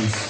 times.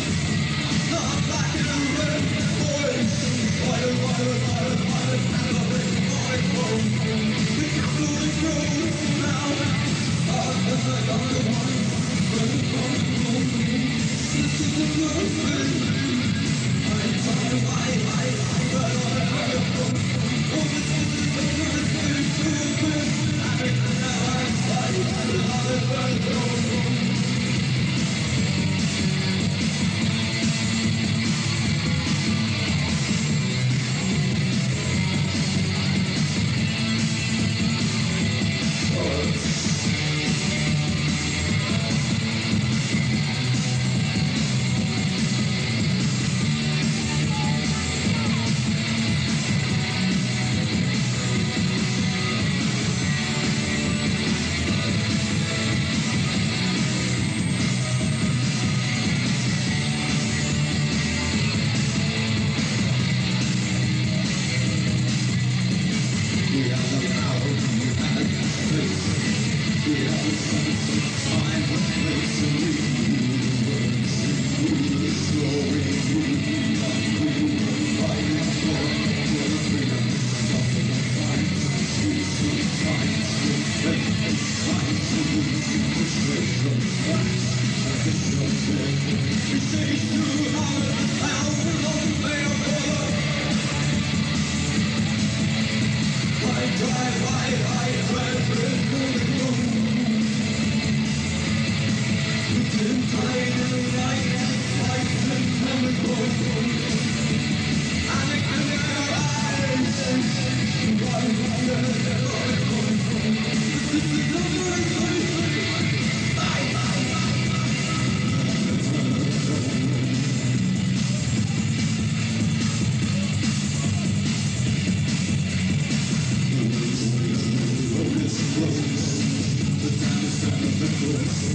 Thank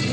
you.